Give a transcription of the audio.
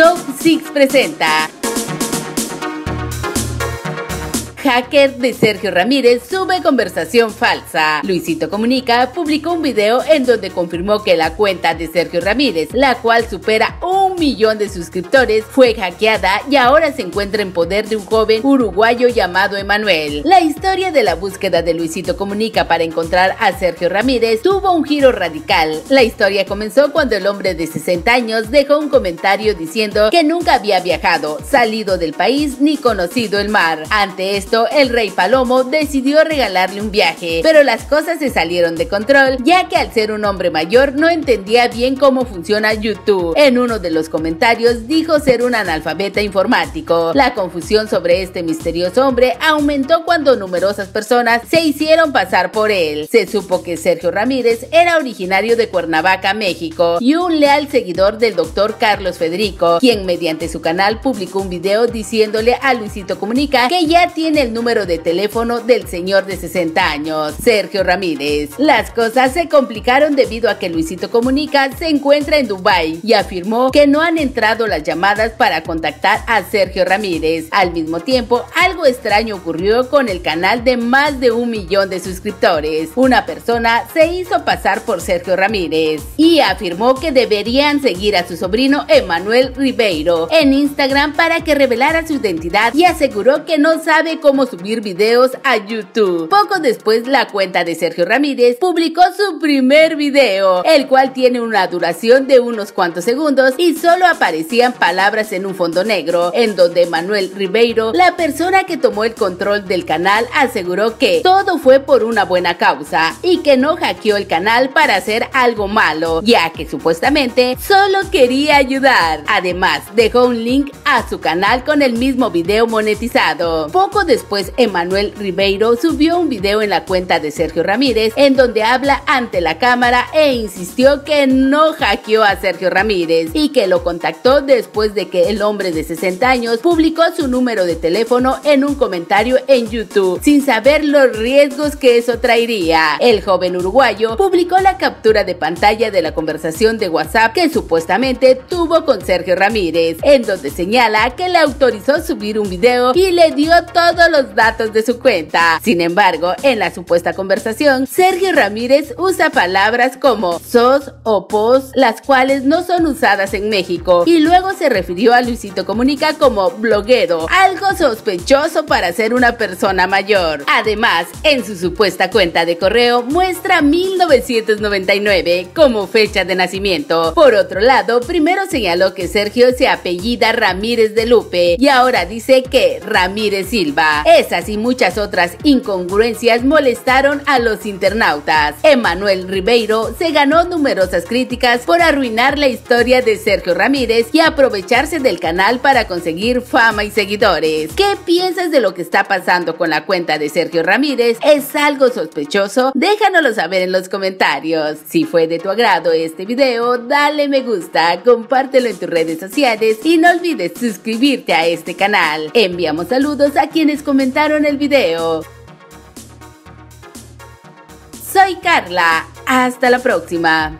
Top 6 presenta Hacker de Sergio Ramírez sube conversación falsa. Luisito Comunica publicó un video en donde confirmó que la cuenta de Sergio Ramírez, la cual supera un millón de suscriptores, fue hackeada y ahora se encuentra en poder de un joven uruguayo llamado Emanuel. La historia de la búsqueda de Luisito Comunica para encontrar a Sergio Ramírez tuvo un giro radical. La historia comenzó cuando el hombre de 60 años dejó un comentario diciendo que nunca había viajado, salido del país ni conocido el mar. Ante esto, el rey Palomo decidió regalarle un viaje, pero las cosas se salieron de control, ya que al ser un hombre mayor no entendía bien cómo funciona YouTube. En uno de los comentarios dijo ser un analfabeta informático. La confusión sobre este misterioso hombre aumentó cuando numerosas personas se hicieron pasar por él. Se supo que Sergio Ramírez era originario de Cuernavaca, México, y un leal seguidor del doctor Carlos Federico, quien mediante su canal publicó un video diciéndole a Luisito Comunica que ya tiene el número de teléfono del señor de 60 años, Sergio Ramírez. Las cosas se complicaron debido a que Luisito Comunica se encuentra en Dubai y afirmó que no han entrado las llamadas para contactar a Sergio Ramírez. Al mismo tiempo, algo extraño ocurrió con el canal de más de un millón de suscriptores. Una persona se hizo pasar por Sergio Ramírez y afirmó que deberían seguir a su sobrino Emanuel Ribeiro en Instagram para que revelara su identidad y aseguró que no sabe cómo subir videos a YouTube. Poco después, la cuenta de Sergio Ramírez publicó su primer video, el cual tiene una duración de unos cuantos segundos y solo aparecían palabras en un fondo negro, en donde Manuel Ribeiro, la persona que tomó el control del canal, aseguró que todo fue por una buena causa y que no hackeó el canal para hacer algo malo, ya que supuestamente solo quería ayudar. Además, dejó un link a su canal con el mismo video monetizado. Poco después Emanuel Ribeiro subió un video en la cuenta de Sergio Ramírez en donde habla ante la cámara e insistió que no hackeó a Sergio Ramírez y que lo contactó después de que el hombre de 60 años publicó su número de teléfono en un comentario en YouTube, sin saber los riesgos que eso traería. El joven uruguayo publicó la captura de pantalla de la conversación de WhatsApp que supuestamente tuvo con Sergio Ramírez, en donde señala que le autorizó subir un video y le dio todo los datos de su cuenta. Sin embargo, en la supuesta conversación, Sergio Ramírez usa palabras como sos o pos, las cuales no son usadas en México, y luego se refirió a Luisito Comunica como bloguero, algo sospechoso para ser una persona mayor. Además, en su supuesta cuenta de correo muestra 1999 como fecha de nacimiento. Por otro lado, primero señaló que Sergio se apellida Ramírez de Lupe y ahora dice que Ramírez Silva. Esas y muchas otras incongruencias molestaron a los internautas. Emanuel Ribeiro se ganó numerosas críticas por arruinar la historia de Ramírez y aprovecharse del canal para conseguir fama y seguidores. ¿Qué piensas de lo que está pasando con la cuenta de Sergio Ramírez? ¿Es algo sospechoso? Déjanoslo saber en los comentarios. Si fue de tu agrado este video, dale me gusta, compártelo en tus redes sociales y no olvides suscribirte a este canal. Enviamos saludos a quienes comentaron el video. Soy Carla, hasta la próxima.